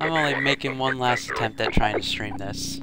I'm only making one last attempt at trying to stream this.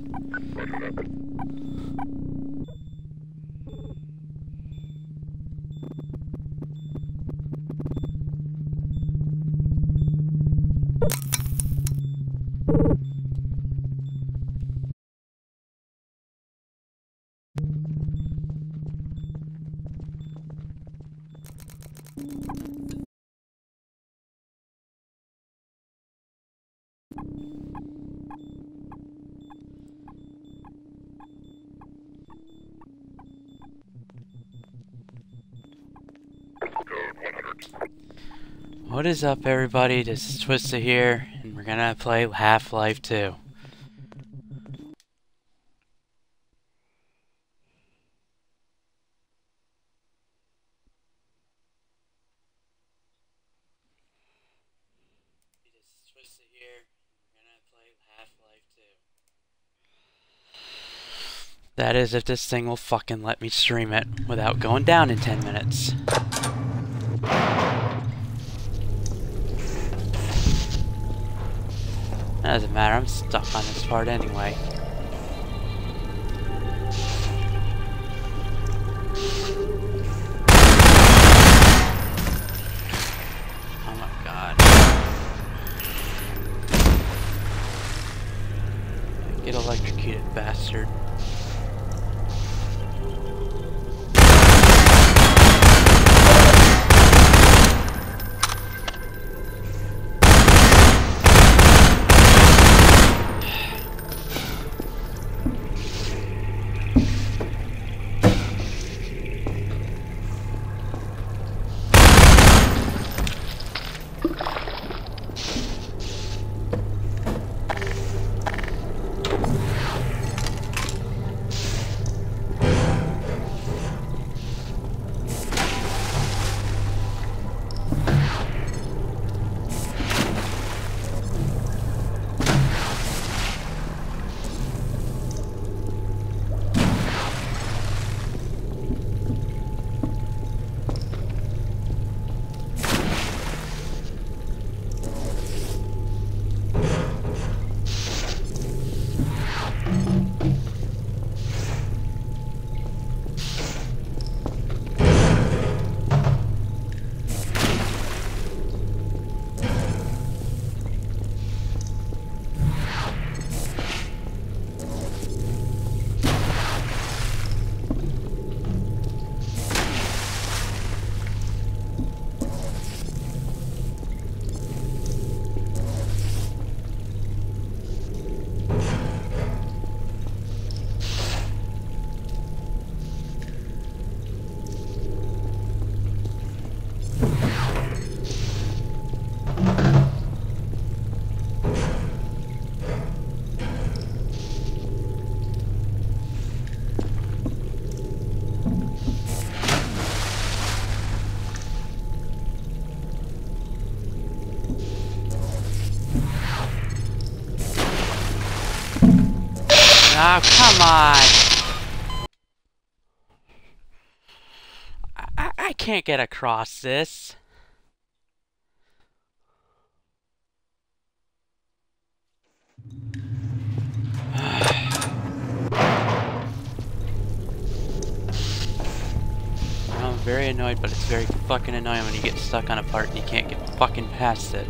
What is up everybody, this is Twisted here, and we're gonna play Half-Life 2. This is Twisted here, we're gonna play Half-Life 2. That is if this thing will fucking let me stream it without going down in 10 minutes. Doesn't matter, I'm stuck on this part anyway. Oh my god. Get electrocuted, bastard. Oh, come on! I, I, can't get across this. I'm very annoyed, but it's very fucking annoying when you get stuck on a part and you can't get fucking past it.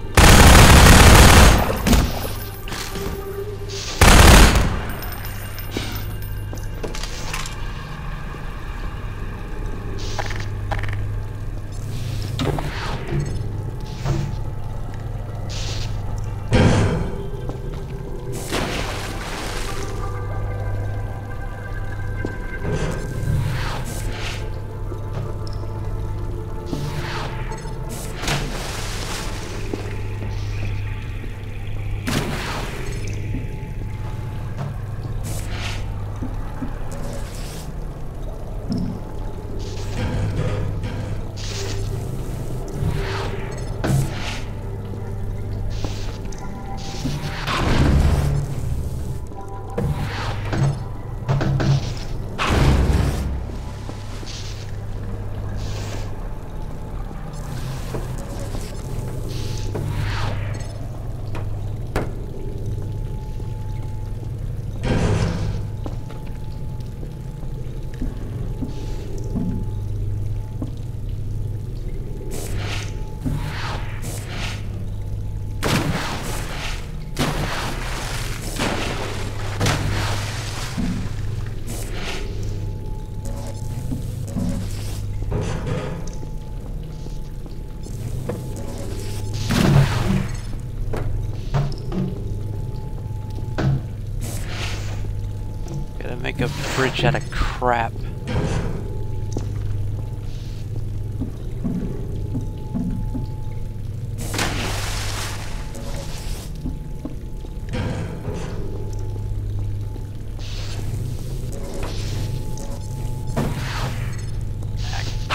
Bridge out of crap. Get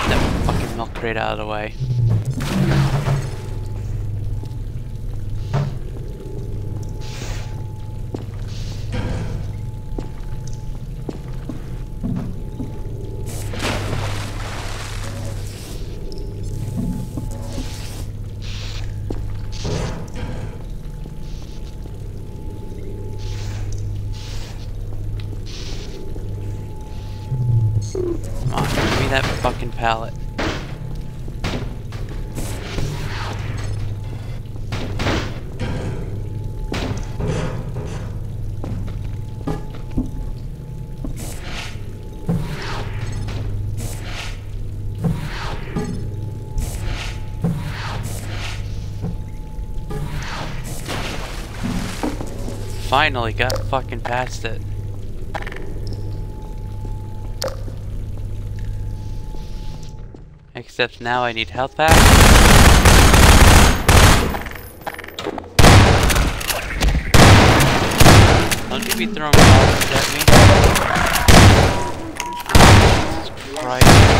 that fucking milk crate out of the way. That fucking pallet. Finally got fucking past it. Except now I need health pack. Don't you be throwing bombs at me. Jesus Christ.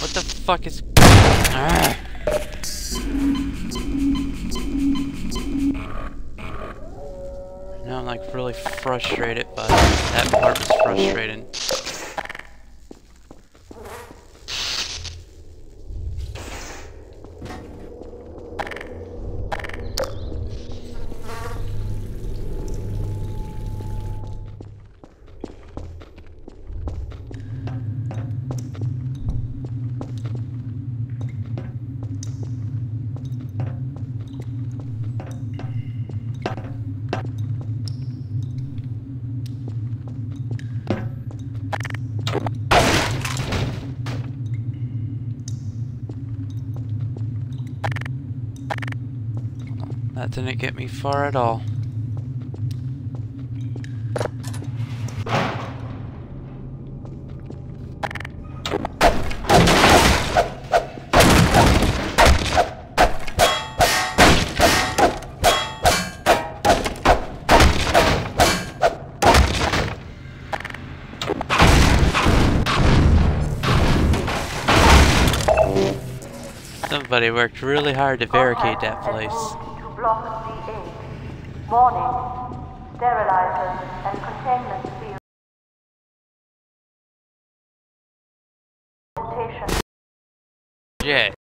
What the fuck is... Ah. Like really frustrated, but that part was frustrating. That didn't get me far at all. Somebody worked really hard to barricade that place. Block D8. Warning. Sterilizers and containment field. Shit.